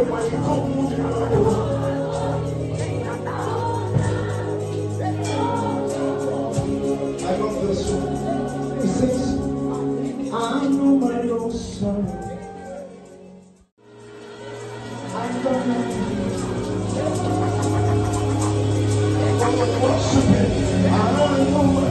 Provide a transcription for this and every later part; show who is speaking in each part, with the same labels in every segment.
Speaker 1: I love this song. Says, I know my own sorrow. I don't know. I know my.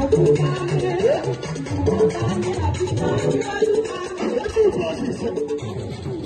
Speaker 1: Thank you.